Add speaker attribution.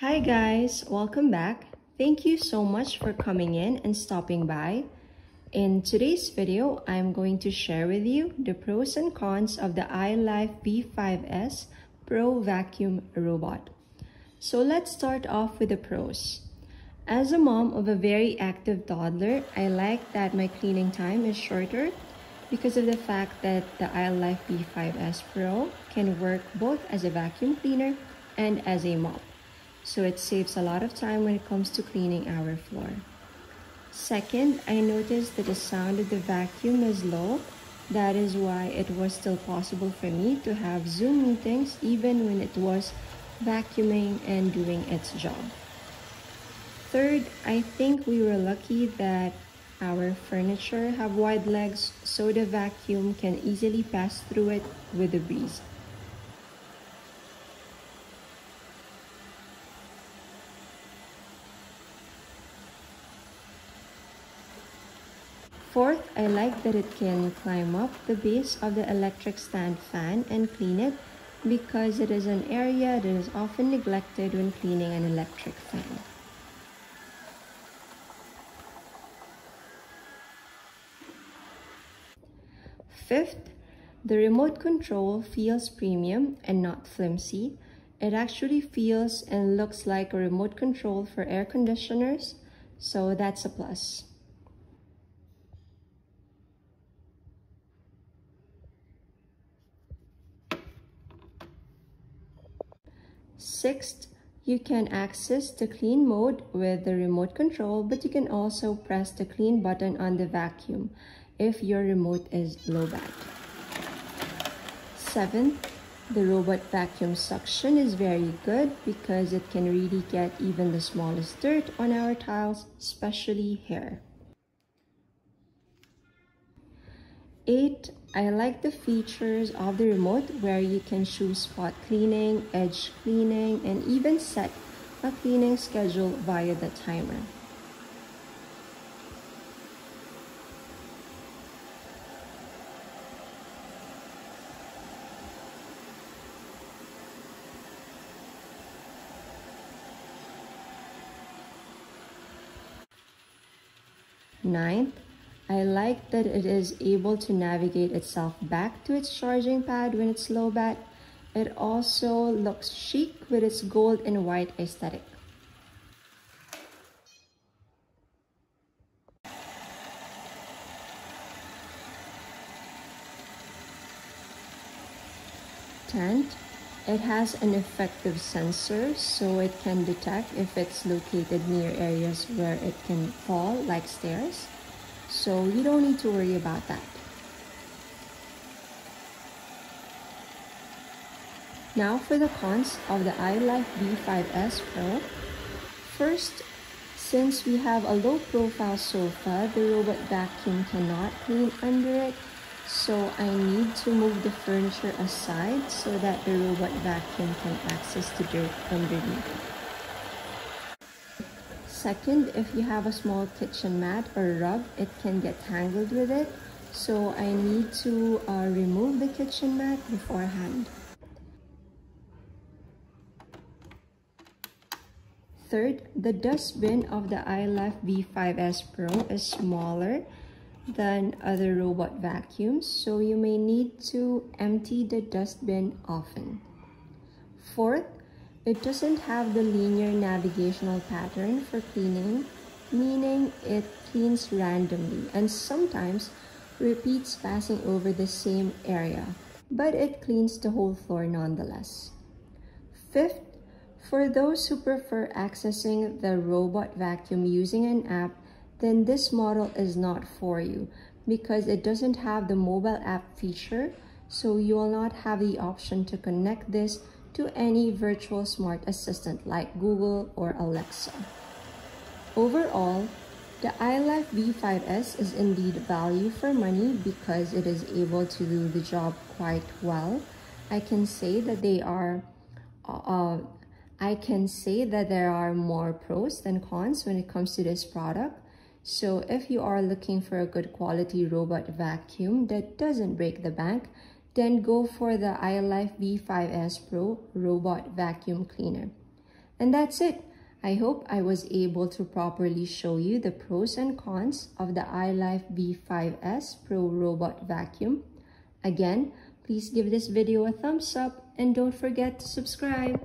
Speaker 1: Hi guys, welcome back. Thank you so much for coming in and stopping by. In today's video, I'm going to share with you the pros and cons of the iLife V5S Pro Vacuum Robot. So let's start off with the pros. As a mom of a very active toddler, I like that my cleaning time is shorter because of the fact that the iLife V5S Pro can work both as a vacuum cleaner and as a mop. So it saves a lot of time when it comes to cleaning our floor. Second, I noticed that the sound of the vacuum is low. That is why it was still possible for me to have Zoom meetings even when it was vacuuming and doing its job. Third, I think we were lucky that our furniture have wide legs so the vacuum can easily pass through it with a breeze. Fourth, I like that it can climb up the base of the electric stand fan and clean it because it is an area that is often neglected when cleaning an electric fan. Fifth, the remote control feels premium and not flimsy. It actually feels and looks like a remote control for air conditioners, so that's a plus. Sixth, you can access the clean mode with the remote control, but you can also press the clean button on the vacuum if your remote is low bat. Seventh, the robot vacuum suction is very good because it can really get even the smallest dirt on our tiles, especially hair. 8. I like the features of the remote where you can choose spot cleaning, edge cleaning, and even set a cleaning schedule via the timer. Ninth, I like that it is able to navigate itself back to its charging pad when it's low bat. It also looks chic with its gold and white aesthetic. Tenth, it has an effective sensor so it can detect if it's located near areas where it can fall like stairs. So you don't need to worry about that. Now for the cons of the iLife V5S Pro. First, since we have a low profile sofa, the robot vacuum cannot clean under it so I need to move the furniture aside so that the robot vacuum can access the dirt underneath. Second, if you have a small kitchen mat or rug, it can get tangled with it. So I need to uh, remove the kitchen mat beforehand. Third, the dustbin of the iLife V5S Pro is smaller than other robot vacuums, so you may need to empty the dustbin often. Fourth, it doesn't have the linear navigational pattern for cleaning, meaning it cleans randomly and sometimes repeats passing over the same area, but it cleans the whole floor nonetheless. Fifth, for those who prefer accessing the robot vacuum using an app, then this model is not for you because it doesn't have the mobile app feature so you will not have the option to connect this to any virtual smart assistant like Google or Alexa. Overall, the iLife V5S is indeed value for money because it is able to do the job quite well. I can say that they are uh, I can say that there are more pros than cons when it comes to this product. So if you are looking for a good quality robot vacuum that doesn't break the bank, then go for the iLife V5S Pro Robot Vacuum Cleaner. And that's it. I hope I was able to properly show you the pros and cons of the iLife V5S Pro Robot Vacuum. Again, please give this video a thumbs up and don't forget to subscribe.